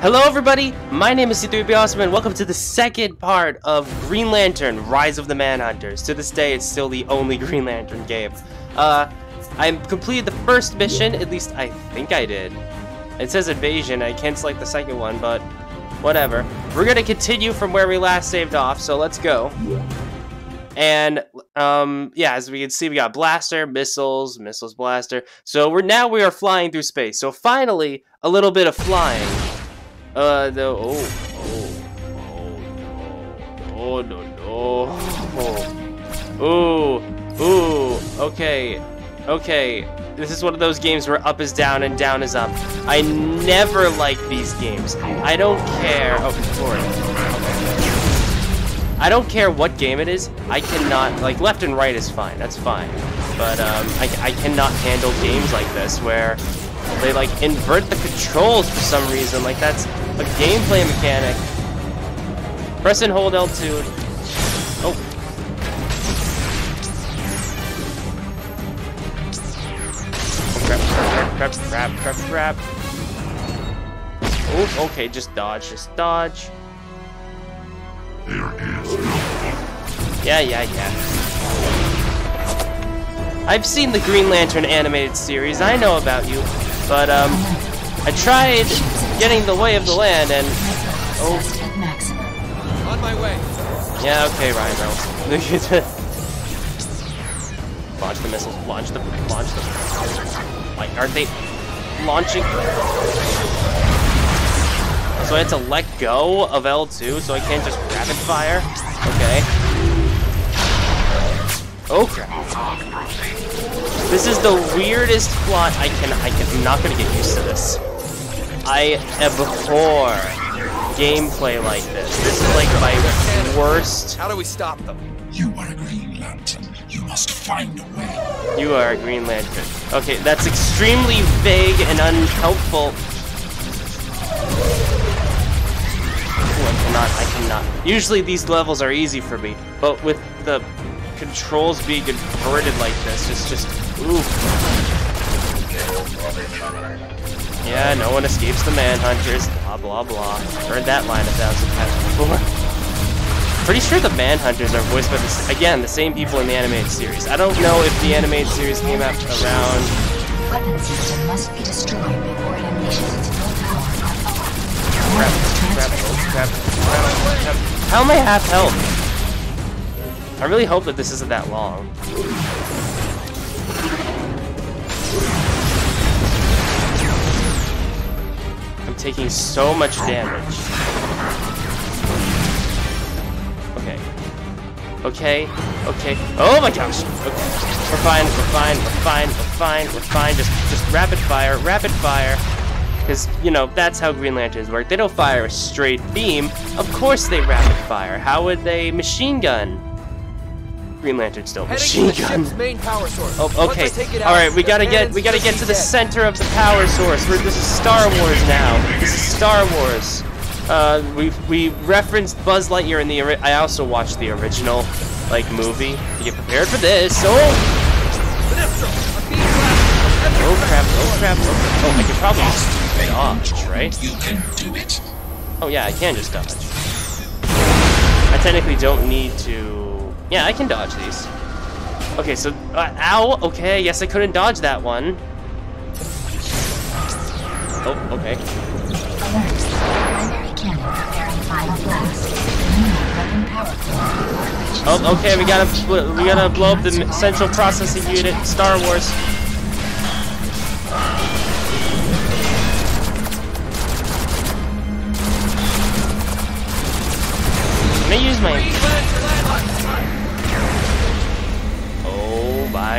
Hello everybody, my name is C3PO Awesome and welcome to the second part of Green Lantern Rise of the Manhunters. To this day, it's still the only Green Lantern game. Uh, I completed the first mission, at least I think I did. It says Invasion, I can't select the second one, but whatever. We're gonna continue from where we last saved off, so let's go. And um, yeah, as we can see, we got blaster, missiles, missiles, blaster. So we're now we are flying through space. So finally, a little bit of flying. Uh, the oh, oh, oh, no, no, no. Ooh, ooh, okay, okay. This is one of those games where up is down and down is up. I never like these games. I don't care. Oh, sorry. I don't care what game it is. I cannot like left and right is fine. That's fine. But um, I, I cannot handle games like this where they like invert the controls for some reason. Like that's a gameplay mechanic. Press and hold L2. Oh. Crap, crap, crap, crap, crap, crap. Oh, okay, just dodge, just dodge. There is no Yeah, yeah, yeah. I've seen the Green Lantern animated series, I know about you, but um, I tried getting the way of the land and... Oh, On my way. yeah, okay, Ryan Reynolds. launch the missiles, launch the, launch the... Like, aren't they launching? So I had to let go of L2, so I can't just rapid fire? Okay. Oh crap. This is the weirdest plot I can I can I'm not gonna get used to this. I abhor gameplay like this. This is like my worst How do we stop them? You are a Green Lantern. You must find a way. You are a Green Lantern. Okay, that's extremely vague and unhelpful. Ooh, I cannot, I cannot. Usually these levels are easy for me, but with the controls being inverted like this, it's just, oof. Yeah, no one escapes the Manhunters, blah blah blah. Heard that line a thousand times before. Pretty sure the Manhunters are voiced by the again the same people in the animated series. I don't know if the animated series came out around. Weapon system must be destroyed before it unleashes its full power on. Crap, crap, crap, crap. How am I half health? I really hope that this isn't that long. Taking so much damage. Okay. Okay, okay. Oh my gosh! Okay. We're fine, we're fine, we're fine, we're fine, we're fine. Just just rapid fire, rapid fire. Because, you know, that's how Green Lanterns work. They don't fire a straight beam. Of course they rapid fire. How would they machine gun? Green Lanterns don't Heading machine gun. main power source. Oh, okay. I take it out, All right, we gotta get we gotta get to the dead. center of the power source. We're, this is Star Wars now. This is Star Wars. Uh, we we referenced Buzz Lightyear in the. I also watched the original, like movie. To get prepared for this. Oh, Sinestro, I'm being blasted. oh crap! Oh crap! Oh, oh I can probably just dodge, right? You can do it. Oh yeah, I can just dodge. I technically don't need to... Yeah, I can dodge these. Okay, so... Uh, ow! Okay, yes, I couldn't dodge that one. Oh, okay. Oh, okay, we gotta we gotta blow up the central processing unit. Star Wars.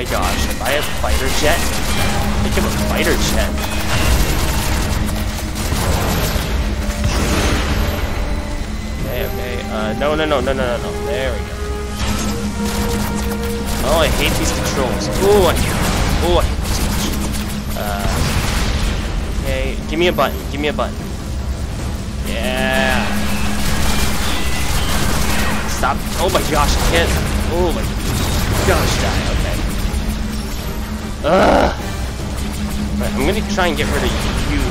My gosh! If I have fighter jet, think of a fighter jet. Okay, okay. Uh, no, no, no, no, no, no, no. There we go. Oh, I hate these controls. Oh, I, oh, I hate these controls. Uh, okay, give me a button. Give me a button. Yeah. Stop. Oh my gosh, I can't. Oh my gosh, die. Okay. Ugh. Right, I'm gonna try and get rid of you.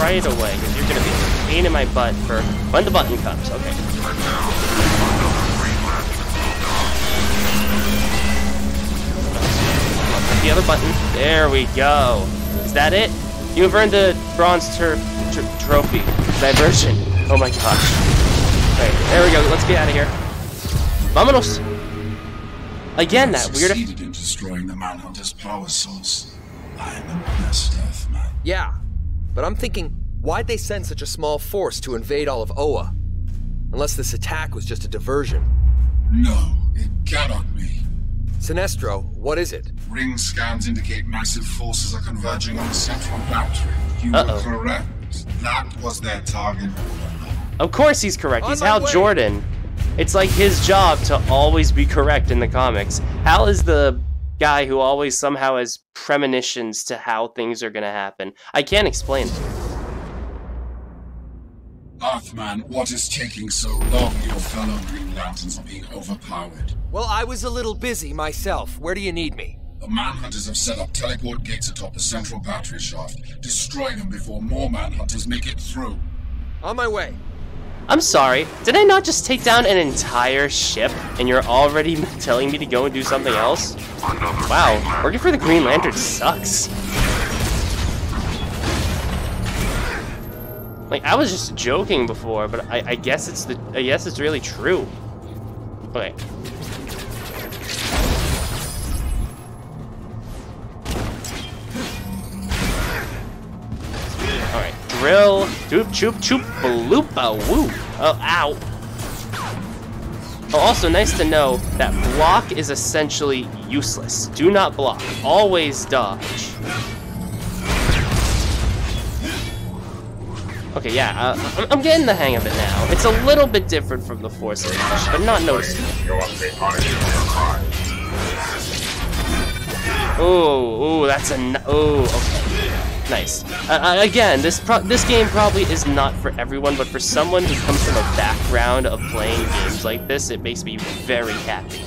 right away, because you're gonna be a pain in my butt for when the button comes. Okay. The other button. There we go. Is that it? You have earned the bronze tur tr trophy. Diversion. Oh my gosh. Okay, there we go. Let's get out of here. Vámonos. Again, that weird. Succeeded in destroying the Manhunter's power source. I am impressed, Earthman. Yeah, but I'm thinking, why'd they send such a small force to invade all of Oa? Unless this attack was just a diversion. No, it cannot be. Sinestro, what is it? Ring scans indicate massive forces are converging on the central battery. You Uh-oh. were correct. That was their target. Of course he's correct. On He's Hal way. Jordan. It's like his job to always be correct in the comics. Hal is the guy who always somehow has premonitions to how things are going to happen. I can't explain it. Earthman, what is taking so long? Your fellow Green Lanterns are being overpowered. Well, I was a little busy myself. Where do you need me? The Manhunters have set up teleport gates atop the central battery shaft. Destroy them before more Manhunters make it through. On my way. I'm sorry. Did I not just take down an entire ship and you're already telling me to go and do something else? Wow, working for the Green Lantern sucks. Like I was just joking before, but I, I guess it's the I guess it's really true. Okay. Drill, doop choop choop baloopa woo. Oh, ow. Oh, also nice to know that block is essentially useless. Do not block. Always dodge. Okay, yeah, uh, I'm, getting the hang of it now. It's a little bit different from the Force Unleashed, but not noticeable. Oh, oh, that's a oh, okay, nice. Uh, uh, again, this this game probably is not for everyone, but for someone who comes from a background of playing games like this, it makes me very happy.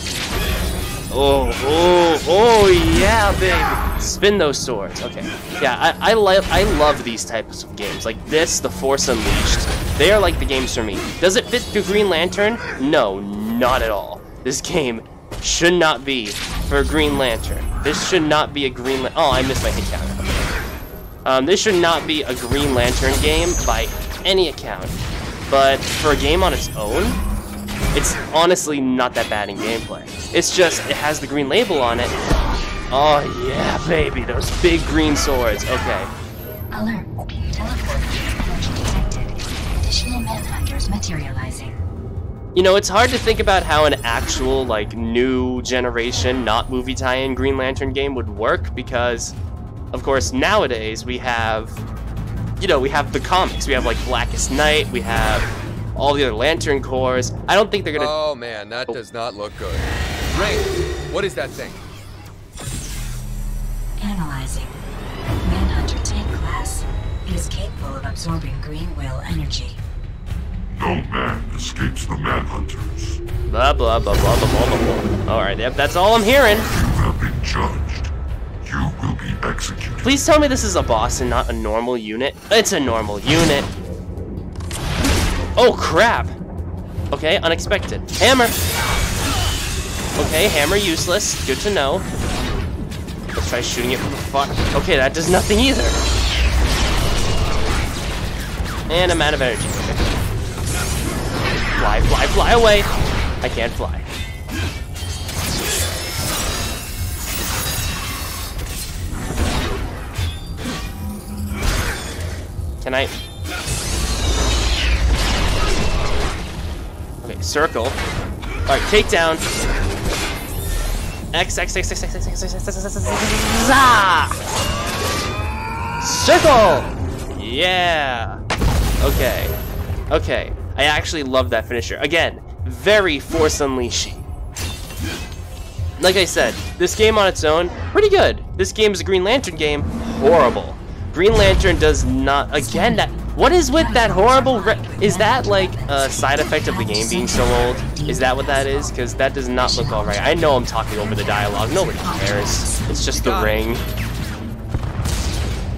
Oh, oh, oh, yeah, baby. Spin those swords. Okay. Yeah, I, I, li- I love these types of games. Like this, The Force Unleashed. They are like the games for me. Does it fit the Green Lantern? No, not at all. This game should not be for Green Lantern. This should not be a Green Lantern. Oh, I missed my hit counter. Okay. Um, this should not be a Green Lantern game by any account. But for a game on its own, it's honestly not that bad in gameplay. It's just, it has the green label on it. Oh yeah, baby, those big green swords. Okay. Alert. Teleport energy detected. Additional manhunters materializing. You know, it's hard to think about how an actual, like, new generation, not movie tie-in Green Lantern game would work because, of course, nowadays we have, you know, we have the comics. We have, like, Blackest Night, we have all the other Lantern Corps. I don't think they're gonna... Oh man, that does not look good. Ray, what is that thing? Analyzing. Manhunter tank class. It is capable of absorbing green will energy. No man escapes the Manhunters. Blah, blah, blah, blah, blah, blah, blah, blah. Alright, yep, that's all I'm hearing. You have been judged. Executed. Please tell me this is a boss and not a normal unit. It's a normal unit. Oh, crap. Okay, unexpected. Hammer. Okay, hammer useless. Good to know. Let's try shooting it from afar. Okay, that does nothing either. And I'm out of energy. Fly, fly, fly away. I can't fly. I? Okay, circle. Alright, takedown. X, X, X, X, X, X, X, X, X, X, X, X, X! Circle! Yeah! Okay. Okay. I actually love that finisher. Again, very Force Unleashing. Like I said, this game on its own, pretty good. This game is a Green Lantern game, horrible. Green Lantern does not, again, that, what is with that horrible, is that like a side effect of the game being so old? Is that what that is? Because that does not look alright. I know I'm talking over the dialogue, nobody cares. It's just the ring.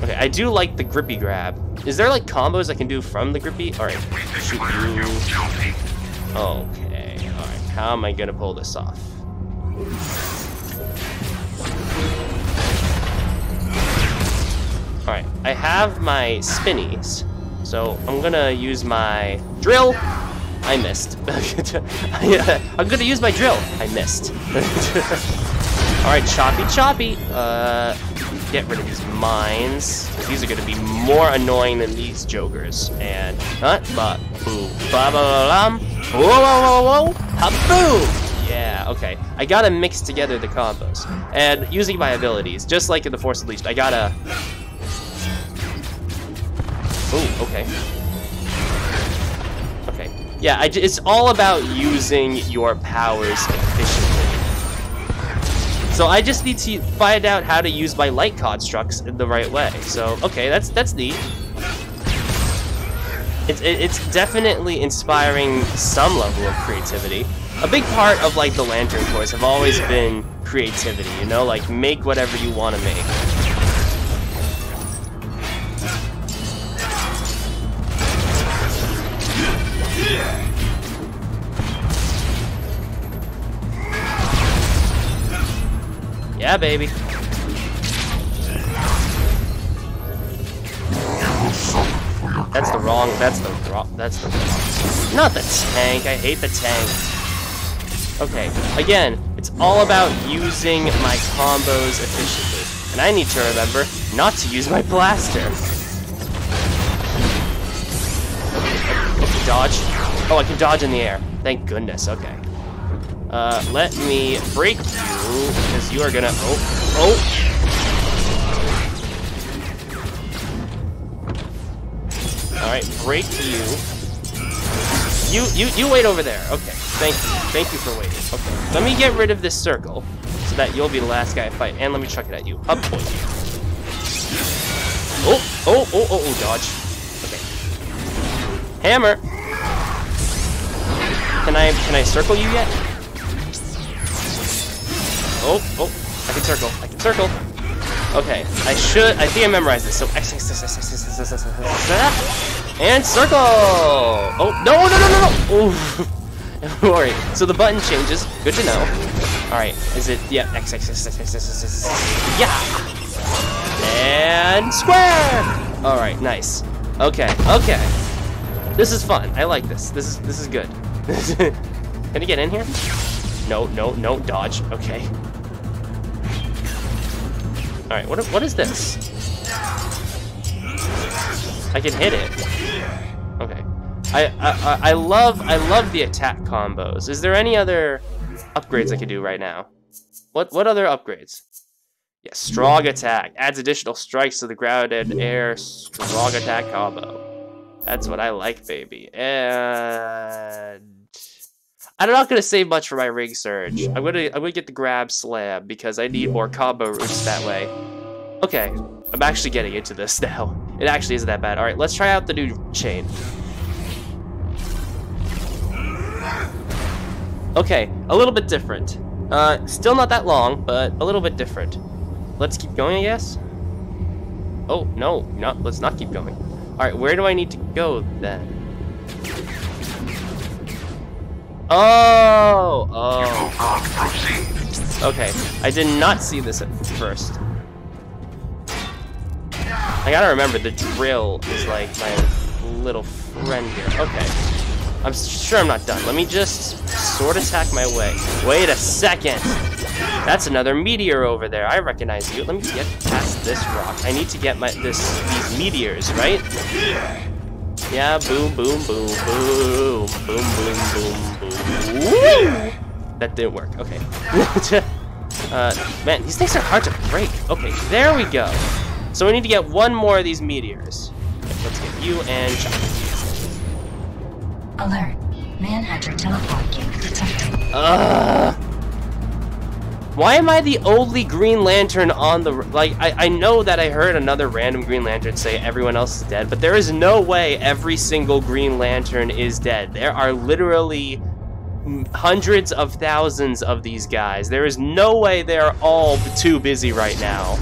Okay, I do like the grippy grab. Is there like combos I can do from the grippy? Alright, shoot you. Okay, alright. How am I gonna pull this off? Alright, I have my spinnies. So I'm gonna use my drill. I missed. I'm gonna use my drill. I missed. Alright, choppy choppy. Uh, get rid of these mines. These are gonna be more annoying than these jokers. And, huh? But, boom. Ba ba ba. Whoa, whoa, whoa, whoa. Ha-boom! Yeah, okay. I gotta mix together the combos. And using my abilities, just like in the Force Unleashed, I gotta... Okay. Okay. Yeah, I it's all about using your powers efficiently. So I just need to find out how to use my light constructs in the right way. So, okay, that's that's neat. It's, it's definitely inspiring some level of creativity. A big part of like the Lantern Corps have always been creativity, you know? Like, make whatever you want to make. Yeah, baby. That's the wrong, that's the wrong, that's the wrong. Not the tank, I hate the tank. Okay, again, it's all about using my combos efficiently. And I need to remember not to use my blaster. Okay, dodge. Oh, I can dodge in the air. Thank goodness, okay. Uh, let me break you, because you are gonna, oh, oh! Alright, break you. You, you, you wait over there. Okay, thank you. Thank you for waiting. Okay, let me get rid of this circle, so that you'll be the last guy I fight, and let me chuck it at you. Up, boy. Oh, oh, oh, oh, oh, dodge. Okay. Hammer! Can I, can I circle you yet? Oh, oh, I can circle, I can circle. Okay, I should, I think I memorized this, so X, X, X, X, X, X, X, X, X, X, and circle! Oh, no, no, no, no, no! Oh, don't worry. So the button changes, good to know. Alright, is it, yeah, X, X, X, X, X, X, X, X, yeah! And square! Alright, nice. Okay, okay. This is fun, I like this, this is, this is good. Can you get in here? No, no, no, dodge, okay. Alright, what, what is this? I can hit it. Okay. I, I, I love I love the attack combos. Is there any other upgrades I could do right now? What what other upgrades? Yeah, strong attack. Adds additional strikes to the ground and air strong attack combo. That's what I like, baby. And I'm not gonna save much for my ring surge. I'm gonna I'm gonna get the grab slam because I need more combo routes that way. Okay, I'm actually getting into this now. It actually isn't that bad. Alright, let's try out the new chain. Okay, a little bit different. Uh, still not that long, but a little bit different. Let's keep going, I guess? Oh, no, no, let's not keep going. Alright, where do I need to go, then? Oh, oh. Okay, I did not see this at first. I gotta remember, the drill is like my little friend here. Okay. I'm sure I'm not done. Let me just sword attack my way. Wait a second! That's another meteor over there. I recognize you. Let me get past this rock. I need to get my this these meteors, right? Yeah, boom, boom, boom, boom, boom, boom, boom, boom. Woo! That didn't work. Okay. uh, man, these things are hard to break. Okay, there we go. So we need to get one more of these meteors. Let's get you and Chuck. Alert. Manhunter teleport gate detected. Ugh. Why am I the only Green Lantern on the... Like, I, I know that I heard another random Green Lantern say everyone else is dead, but there is no way every single Green Lantern is dead. There are literally hundreds of thousands of these guys. There is no way they're all too busy right now.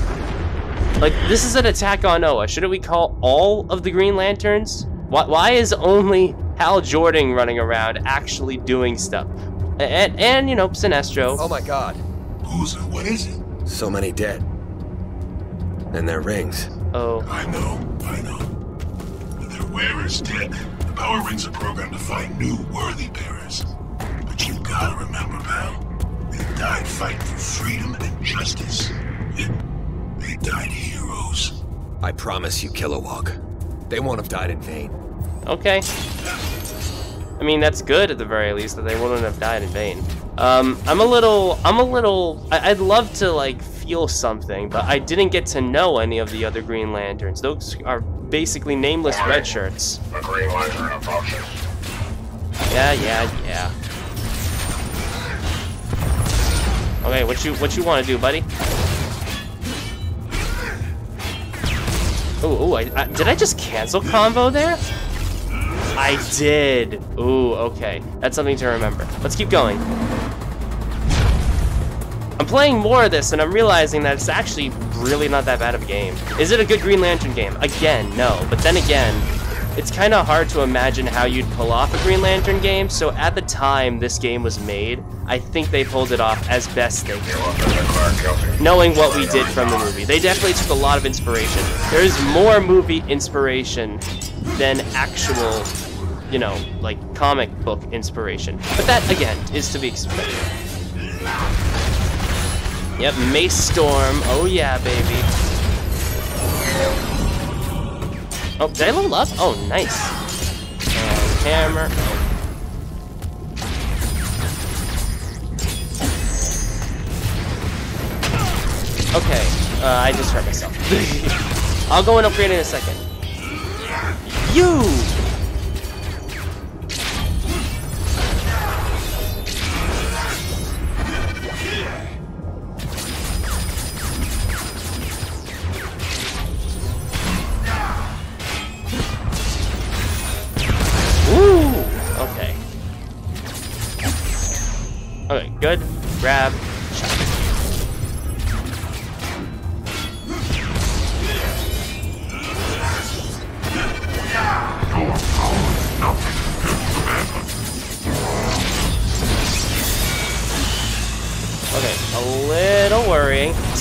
Like, this is an attack on Oa. Shouldn't we call all of the Green Lanterns? Why, why is only Hal Jordan running around actually doing stuff? And, and you know, Sinestro. Oh my god. Who's it? What is it? So many dead. And their rings. Oh. I know, I know. But their wearer's dead. The power rings are programmed to find new worthy bearers. But you gotta remember, pal. They died fighting for freedom and justice. They, they died heroes. I promise you, Kilowog. They won't have died in vain. Okay. I mean, that's good at the very least that they wouldn't have died in vain. Um, I'm a little, I'm a little, I, I'd love to like feel something, but I didn't get to know any of the other Green Lanterns. Those are basically nameless red shirts. The Green Lantern. Yeah, yeah, yeah. Okay, what you, what you want to do, buddy? Oh, ooh, I, I, did I just cancel combo there? I did. Ooh, okay. That's something to remember. Let's keep going. I'm playing more of this and I'm realizing that it's actually really not that bad of a game. Is it a good Green Lantern game? Again, no. But then again, it's kind of hard to imagine how you'd pull off a Green Lantern game, so at the time this game was made, I think they pulled it off as best they could. Knowing what we did from the movie. They definitely took a lot of inspiration. There's more movie inspiration than actual, you know, like comic book inspiration. But that, again, is to be expected. Yep, Mace Storm. Oh yeah, baby. Oh, did I level up? Oh, nice. And hammer. Okay, uh, I just hurt myself. I'll go and upgrade in a second. You! Ooh! Okay. Okay, good. Grab.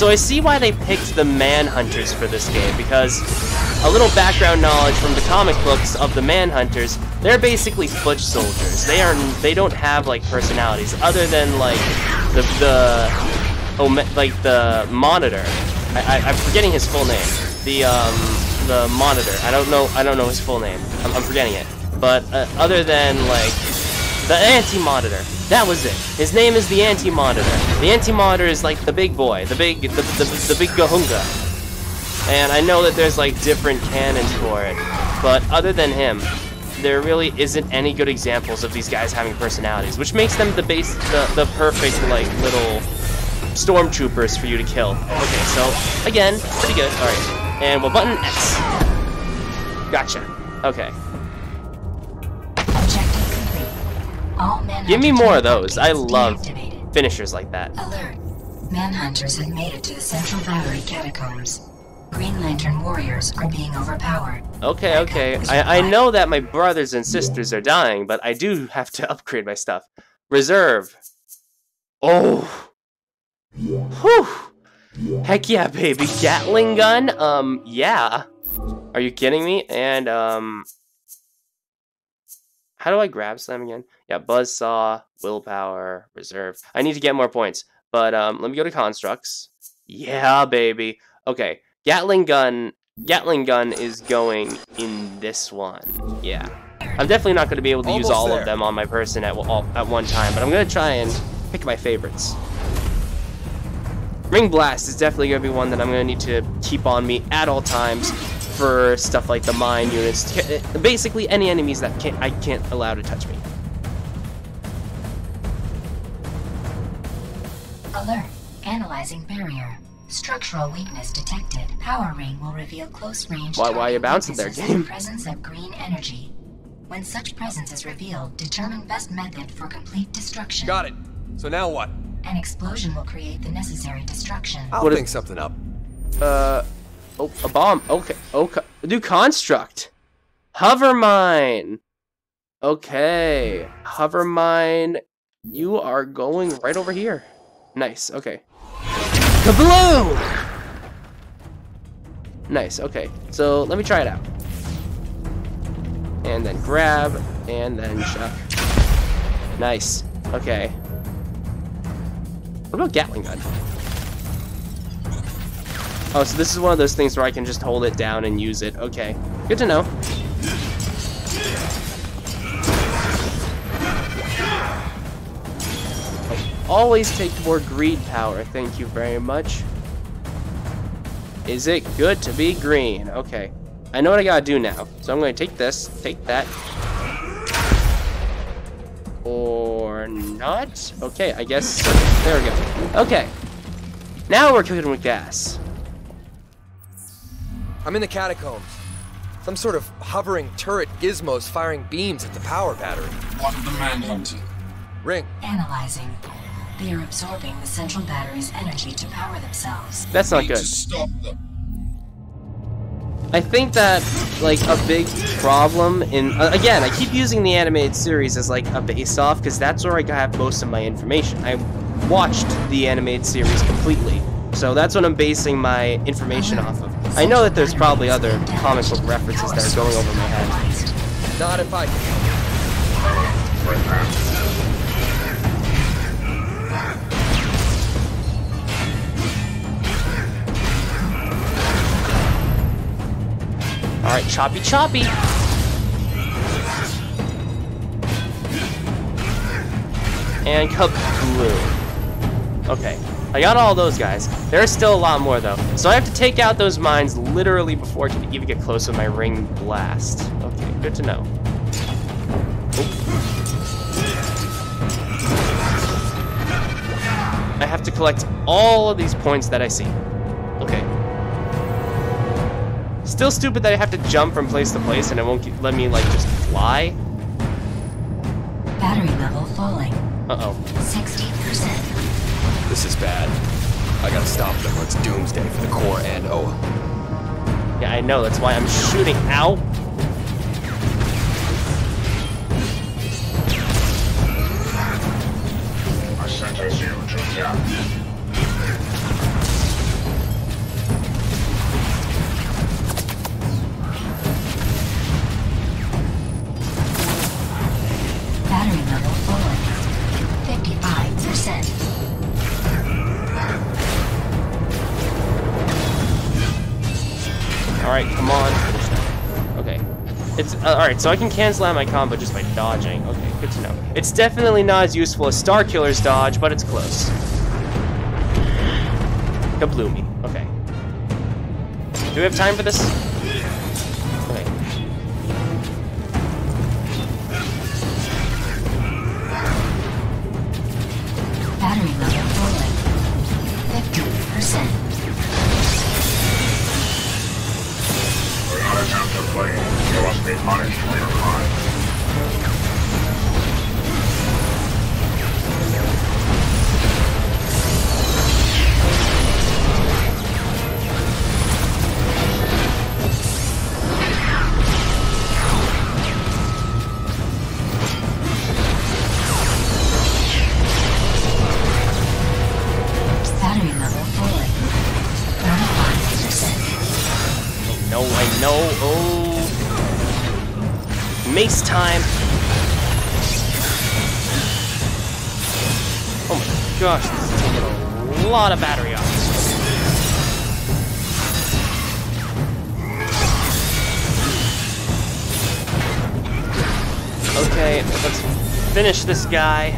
So I see why they picked the Manhunters for this game, because a little background knowledge from the comic books of the Manhunters, they're basically foot soldiers. They are they don't have like personalities other than like the the oh like the monitor. I, I'm forgetting his full name. The um the monitor. I don't know I don't know his full name. I'm, I'm forgetting it. But uh, other than like the anti-monitor. That was it. His name is the anti-monitor. The anti-monitor is like the big boy, the big, the, the, the big gahunga. And I know that there's like different canons for it, but other than him, there really isn't any good examples of these guys having personalities, which makes them the base, the, the perfect like little stormtroopers for you to kill. Okay, so again, pretty good. All right, and what button X? Gotcha. Okay. Give me more of those. I love finishers like that. Alert. Manhunters have made it to the Central Battery catacombs. Green Lantern warriors are being overpowered. Okay, okay. I, I know that my brothers and sisters are dying, but I do have to upgrade my stuff. Reserve. Oh. Whew. Heck yeah, baby. Gatling gun? Um, yeah. Are you kidding me? And, um... How do I grab slam again? Yeah, buzzsaw, willpower, reserve. I need to get more points. But, um, let me go to constructs. Yeah, baby. Okay, Gatling gun Gatling gun is going in this one. Yeah. I'm definitely not going to be able to use all there. of them on my person at, all, at one time, but I'm going to try and pick my favorites. Ring Blast is definitely going to be one that I'm going to need to keep on me at all times for stuff like the mine units. Basically, any enemies that can't, I can't allow to touch me. Alert. Analyzing barrier. Structural weakness detected. Power ring will reveal close range. Why- why you bouncing there, weaknesses in game? Presence of green energy. When such presence is revealed, determine best method for complete destruction. Got it. So now what? An explosion will create the necessary destruction. I'll What is- think something up. Uh, Oh, a bomb. Okay. Okay. Do construct. Hover mine. Okay. Hover mine. You are going right over here. Nice. Okay. Kabloo! Nice. Okay. So let me try it out. And then grab, and then chuck. Nice. Okay. What about Gatling gun? Oh, so this is one of those things where I can just hold it down and use it. Okay. Good to know. Always take more greed power. Thank you very much. Is it good to be green? Okay. I know what I gotta do now. So I'm gonna take this, take that. Or not? Okay, I guess. There we go. Okay. Now we're cooking with gas. I'm in the catacombs. Some sort of hovering turret gizmos firing beams at the power battery. What of the Manhunter? Ring. Analyzing. They are absorbing the central battery's energy to power themselves. That's not Need good. to stop them. I think that like a big problem in uh, again, I keep using the animated series as like a base off because that's where I have most of my information. I watched the animated series completely, so that's what I'm basing my information off of. I know that there's probably other comic book references that are going over my head. Not if I can. All right, choppy, choppy. And kabloo. Okay, I got all those guys. There's still a lot more though. So I have to take out those mines literally before I can even get close with my ring blast. Okay, good to know. Oh. I have to collect all of these points that I see. Okay. Still stupid that I have to jump from place to place and it won't let me like just fly. Battery level falling. Uh-oh. 60%. This is bad. I gotta stop them or it's doomsday for the core and Oa. Yeah, I know. That's why I'm shooting. Ow. I sentence you to death. On. Okay. It's uh, all right. So I can cancel out my combo just by dodging. Okay, good to know. It's definitely not as useful as Starkiller's dodge, but it's close. Kabloomy. Okay. Do we have time for this? Let's finish this guy.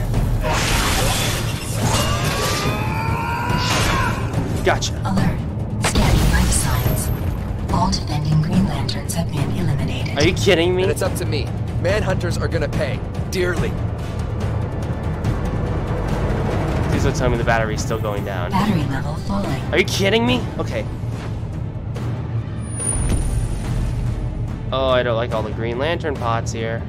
Gotcha. Alert. Scanning life signs. All defending Green Lanterns have been eliminated. Are you kidding me? And it's up to me. Manhunters are gonna pay. Dearly. Please don't tell me the battery's still going down. Battery level falling. Are you kidding me? Okay. Oh, I don't like all the Green Lantern pots here.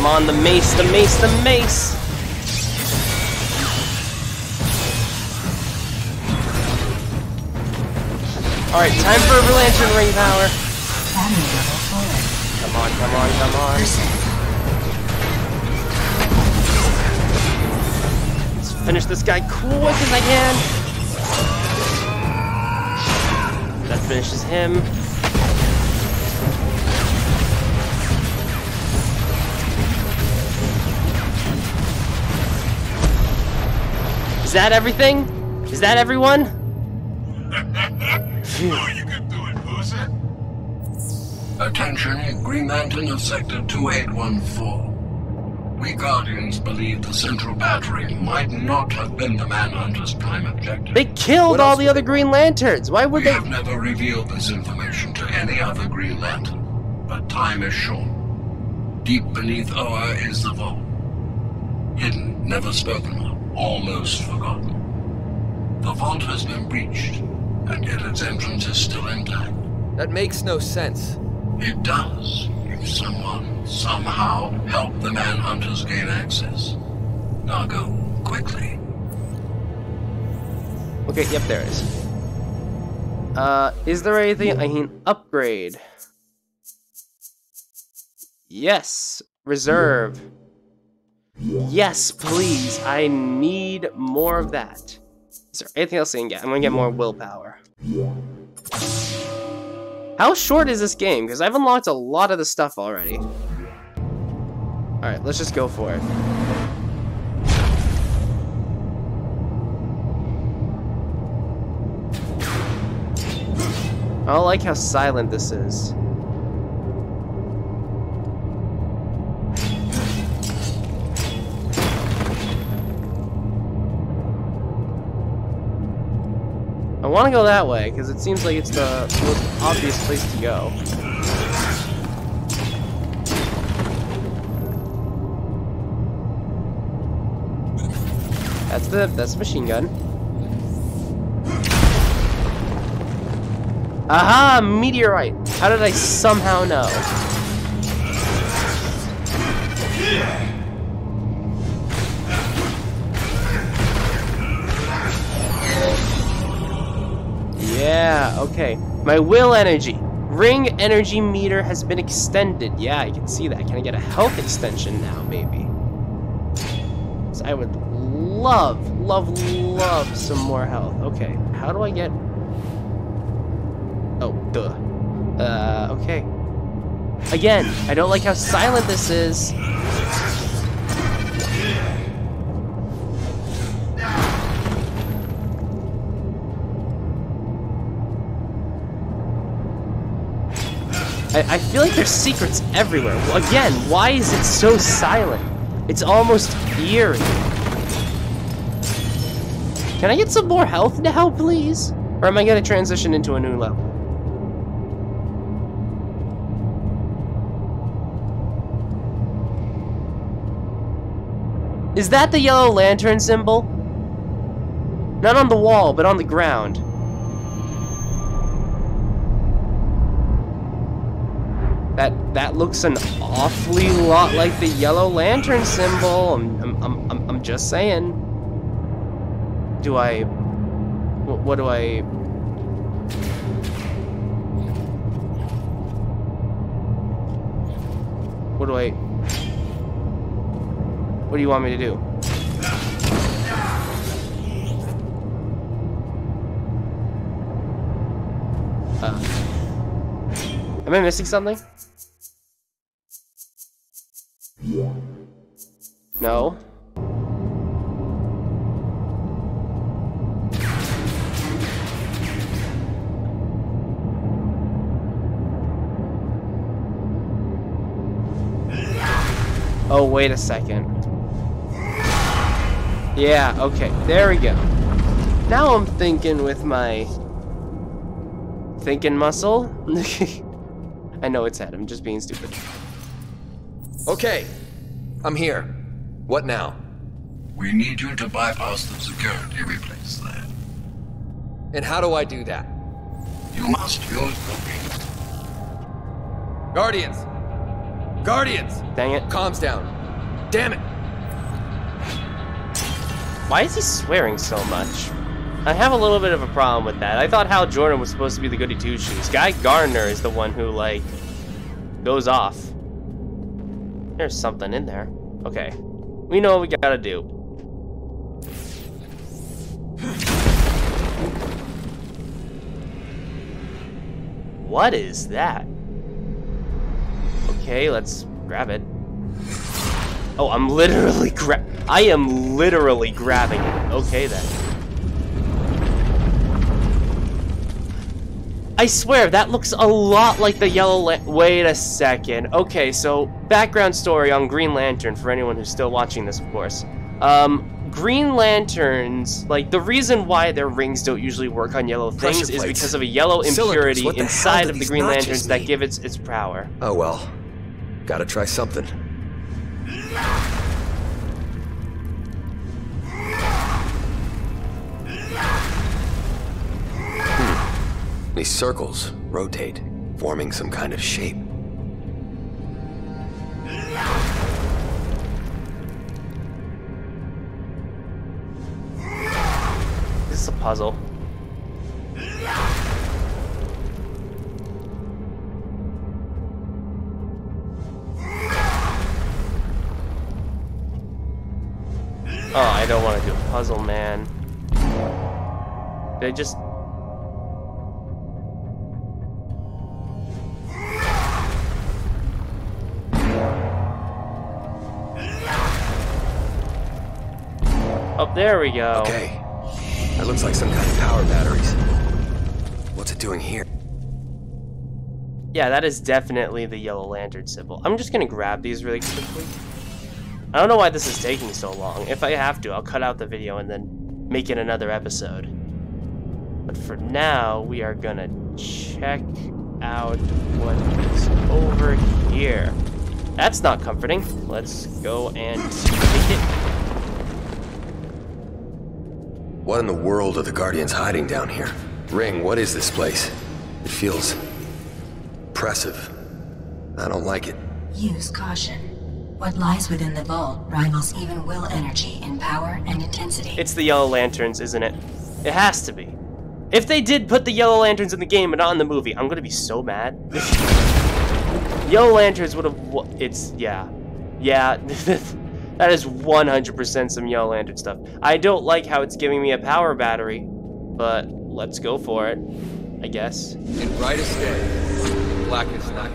Come on, the mace, the mace, the mace! Alright, time for a lantern ring power. Come on, come on, come on. Let's finish this guy quick as I can. That finishes him. Is that everything? Is that everyone? Oh, you can do it, Boozer. Attention, Green Lantern of Sector 2814. We Guardians believe the Central Battery might not have been the Manhunter's prime objective. They killed What all the other Green Lanterns. Why would We they? have never revealed this information to any other Green Lantern, but time is short. Deep beneath Oa is the vault. Hidden, never spoken of, almost forgotten. The vault has been breached, and yet its entrance is still intact. That makes no sense. It does, if someone, somehow, helped the Manhunters gain access. Now go, quickly. Okay, yep, there is. Uh, is there anything I can upgrade? Yes, reserve. Yes, please. I need more of that. Is there anything else I can get? I'm gonna get more willpower. How short is this game? Because I've unlocked a lot of the stuff already. Alright, let's just go for it. I don't like how silent this is. Want to go that way, because it seems like it's the most obvious place to go. That's the that's the machine gun. Aha! Meteorite! How did I somehow know? Yeah, okay. My will energy. Ring energy meter has been extended. Yeah, I can see that. Can I get a health extension now, maybe? 'Cause I would love, love, love some more health. Okay, how do I get... Oh, duh. Uh, okay. Again, I don't like how silent this is. I, I feel like there's secrets everywhere. Well, Again, why is it so silent? It's almost eerie. Can I get some more health now, please? Or am I gonna transition into a new level? Is that the yellow lantern symbol? Not on the wall, but on the ground. That looks an awfully lot like the yellow lantern symbol. I'm I'm I'm, I'm- I'm just saying. Do I? What, what do I? What do I? What do you want me to do? Uh, am I missing something? No. Oh, wait a second. Yeah, okay, there we go. Now I'm thinking with my thinking muscle. I know it's Ed. I'm just being stupid. Okay, I'm here. What now? We need you to bypass the security we placed there. And how do I do that? You must use the gate. Guardians! Guardians! Dang it. Calms down. Damn it! Why is he swearing so much? I have a little bit of a problem with that. I thought Hal Jordan was supposed to be the goody two shoes. Guy Gardner is the one who, like, goes off. There's something in there. Okay. We know what we gotta do. What is that? Okay, let's grab it. Oh, I'm literally gra- I am literally grabbing it. Okay then. I swear, that looks a lot like the yellow Wait a second. Okay, so, background story on Green Lantern, for anyone who's still watching this, of course. Um, Green Lanterns, like, the reason why their rings don't usually work on yellow things is because of a yellow impurity What the hell inside of the Green Lanterns that give it its power. Oh well. Gotta try something. These circles rotate, forming some kind of shape. This is a puzzle. Oh, I don't want to do a puzzle, man. They just... There we go. Okay. That looks like some kind of power batteries. What's it doing here? Yeah, that is definitely the Yellow Lantern symbol. I'm just gonna grab these really quickly. I don't know why this is taking so long. If I have to, I'll cut out the video and then make it another episode. But for now, we are gonna check out what is over here. That's not comforting. Let's go and take it. What in the world are the Guardians hiding down here? Ring, what is this place? It feels... oppressive. I don't like it. Use caution. What lies within the vault rivals even will energy in power and intensity. It's the Yellow Lanterns, isn't it? It has to be. If they did put the Yellow Lanterns in the game but not in the movie, I'm gonna be so mad. Yellow Lanterns would have. It's yeah, yeah. that is 100% some Yellow Lantern stuff. I don't like how it's giving me a power battery, but let's go for it. I guess. In brightest day, blackest night.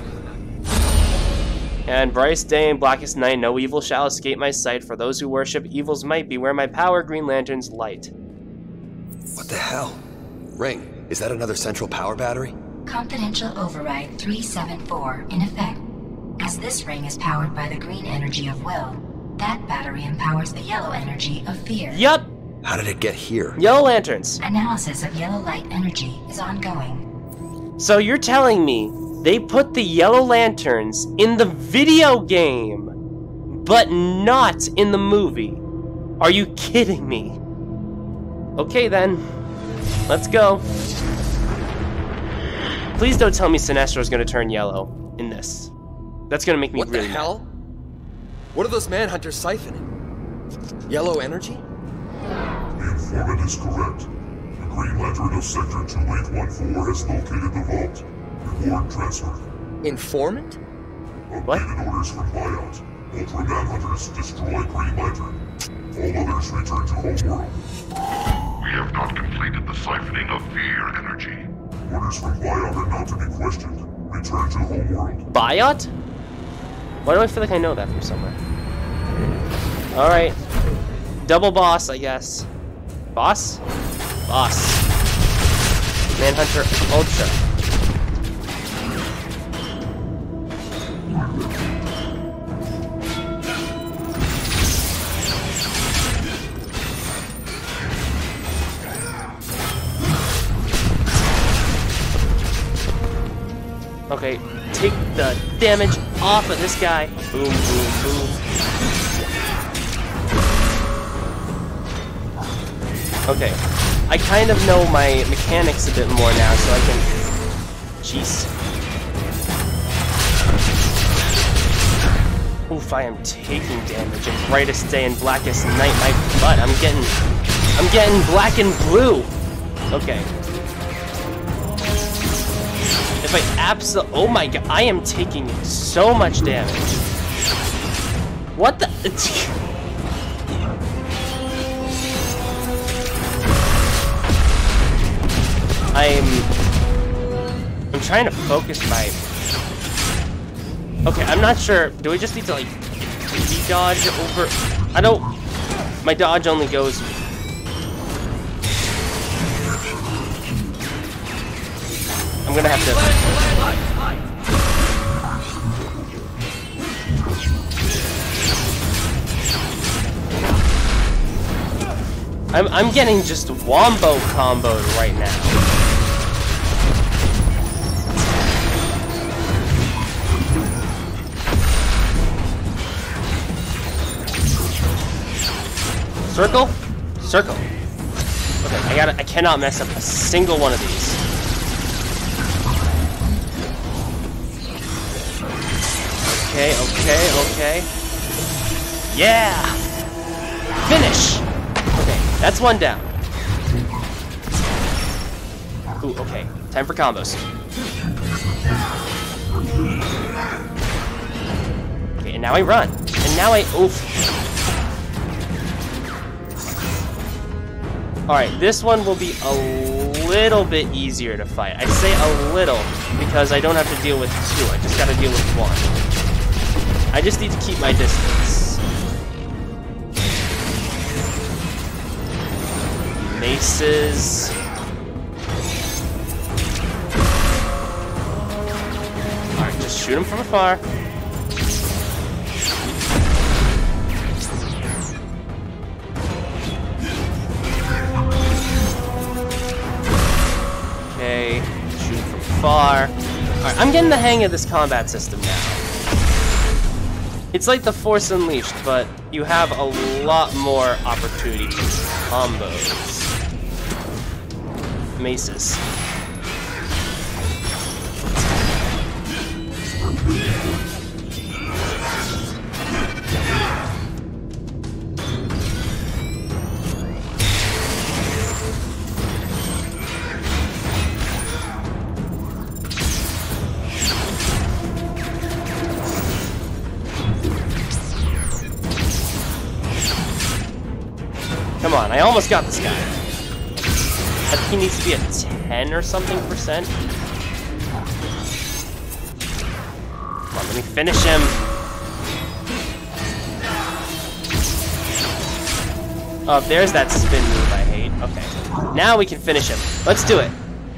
And brightest day and blackest night, no evil shall escape my sight. For those who worship evil's might, be where my power, Green Lantern's light. What the hell? Ring, is that another central power battery? Confidential Override 374 in effect. As this ring is powered by the green energy of will, that battery empowers the yellow energy of fear. Yup, How did it get here? Yellow Lanterns. Analysis of yellow light energy is ongoing. So you're telling me they put the Yellow Lanterns in the video game, but not in the movie? Are you kidding me? Okay then, let's go. Please don't tell me Sinestro's gonna turn yellow in this. That's gonna make me What the really mad. Hell? What are those manhunters siphoning? Yellow energy? The informant is correct. The Green Lantern of Sector 2814 has located the vault. Reward transferred. Informant? What? Orders from Biot. Ultra Manhunters destroy Green Lantern. All others return to Homeworld. We have not completed the siphoning of fear energy. Orders from Biot are not to be questioned. Return to Homeworld. Biot? Why do I feel like I know that from somewhere? Alright. Double boss, I guess. Boss? Boss. Manhunter Ultra. Okay, take the damage off of this guy. Boom, boom, boom. Okay, I kind of know my mechanics a bit more now, so I can... Jeez. Oof, I am taking damage And brightest day and blackest night. My butt, I'm getting... I'm getting black and blue! Okay. I absol- Oh my god, I am taking so much damage. What the- I'm... I'm trying to focus my... Okay, I'm not sure. Do we just need to, like, dodge over... I don't... My dodge only goes... I'm gonna have to... I'm, I'm getting just wombo comboed right now. Circle? Circle. Okay, I gotta- I cannot mess up a single one of these. Okay, okay, okay. Yeah! Finish! That's one down. Ooh, okay. Time for combos. Okay, and now I run. And now I oof. Alright, this one will be a little bit easier to fight. I say a little because I don't have to deal with two. I just gotta deal with one. I just need to keep my distance. Maces. Alright, just shoot him from afar. Okay, shoot from far. Alright, I'm getting the hang of this combat system now. It's like the Force Unleashed, but you have a lot more opportunity to combos. Maces. Come on, I almost got this guy. I think he needs to be a 10 or something percent. Come on, let me finish him. Oh, there's that spin move I hate. Okay. Now we can finish him. Let's do it.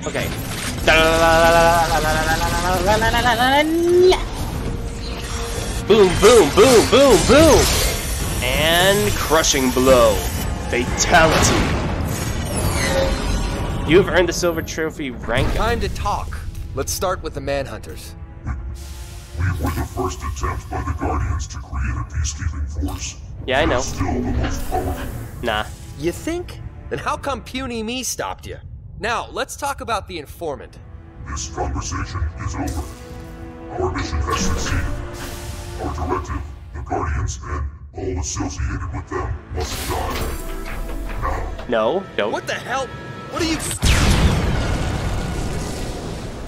Okay. Boom, boom, boom, boom, boom! And crushing blow. Fatality. You have earned the silver trophy rank. Time to talk. Let's start with the Manhunters. We were the first attempt by the Guardians to create a peacekeeping force. Yeah, I know. Still the most powerful. Nah. You think? Then how come puny me stopped you? Now, let's talk about the informant. This conversation is over. Our mission has succeeded. Our directive, the Guardians, and all associated with them must die. Now, No, don't. What the hell? What are you...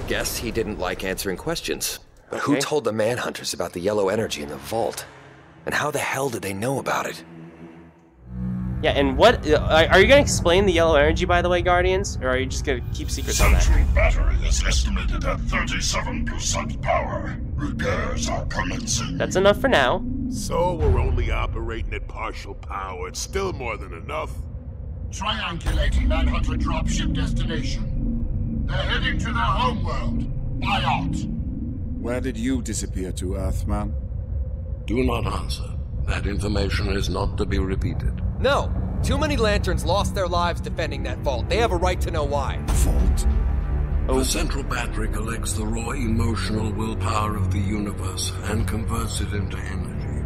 Guess he didn't like answering questions. But who told the Manhunters about the yellow energy in the vault? And how the hell did they know about it? Yeah, and what uh, are are you gonna explain the yellow energy, by the way, Guardians, or are you just gonna keep secrets on that? Central battery is estimated at 37% power. Repairs are commencing. That's enough for now. So we're only operating at partial power. It's still more than enough. Triangulating Manhunter dropship destination. They're heading to their homeworld, Biot. Where did you disappear to, Earthman? Do not answer. That information is not to be repeated. No! Too many lanterns lost their lives defending that vault. They have a right to know why. Vault? The central battery collects the raw emotional willpower of the universe and converts it into energy.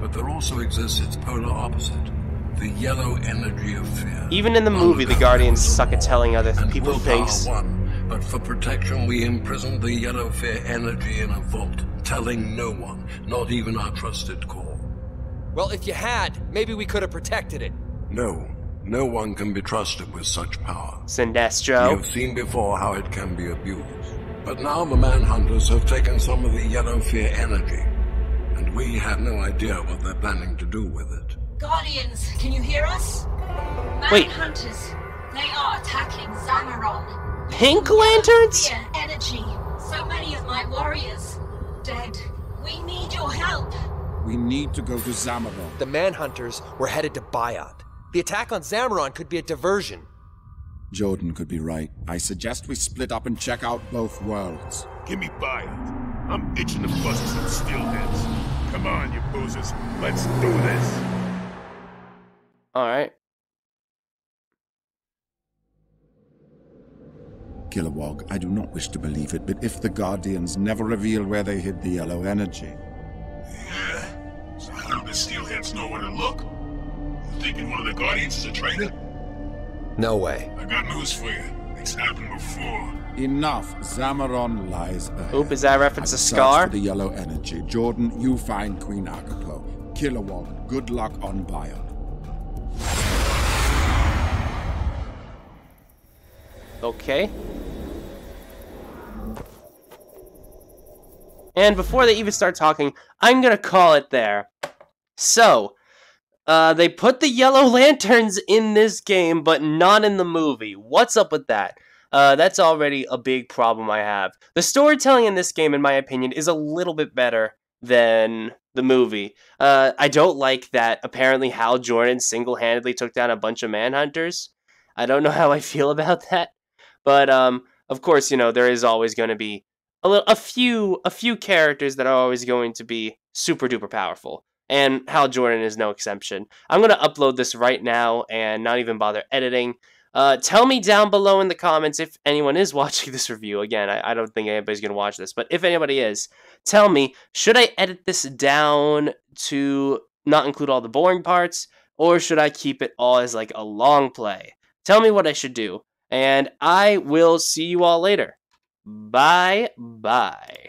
But there also exists its polar opposite, the yellow energy of fear. Even in the movie, the Guardians suck at telling other and people willpower things. won, but for protection we imprisoned the yellow fear energy in a vault, telling no one, not even our trusted Corps. Well, if you had, maybe we could have protected it. No, no one can be trusted with such power. We Sinestro. have seen before how it can be abused. But now the Manhunters have taken some of the yellow fear energy, and we have no idea what they're planning to do with it. Guardians, can you hear us? Wait. Manhunters, they are attacking Zamaron. Pink Lanterns? Fear, energy. So many of my warriors dead. We need your help. We need to go to Zamaron. The Manhunters were headed to Biot. The attack on Zamaron could be a diversion. Jordan could be right. I suggest we split up and check out both worlds. Give me Biot. I'm itching to bust some steelheads. Come on, you boozers. Let's do this. Alright. Kilowog, I do not wish to believe it, but if the Guardians never reveal where they hid the yellow energy, Yeah. So how do the steelheads know where to look? You thinking one of the Guardians is a traitor? No way. I got news for you. It's happened before. enough. Zamaron lies ahead. Oop, is that a reference I to Scar? For the yellow energy. Jordan, you find Queen Agapo. Kilowog, good luck on Biot. Okay. And before they even start talking, I'm gonna call it there. So, uh, they put the yellow lanterns in this game, but not in the movie. What's up with that? Uh, that's already a big problem I have. The storytelling in this game, in my opinion, is a little bit better than the movie. Uh, I don't like that apparently Hal Jordan single handedly took down a bunch of manhunters. I don't know how I feel about that. But um, of course, you know there is always going to be a little, a few, a few characters that are always going to be super duper powerful, and Hal Jordan is no exception. I'm going to upload this right now and not even bother editing. Uh, tell me down below in the comments if anyone is watching this review. Again, I, I don't think anybody's going to watch this, but if anybody is, tell me should I edit this down to not include all the boring parts, or should I keep it all as like a long play? Tell me what I should do and I will see you all later. Bye bye.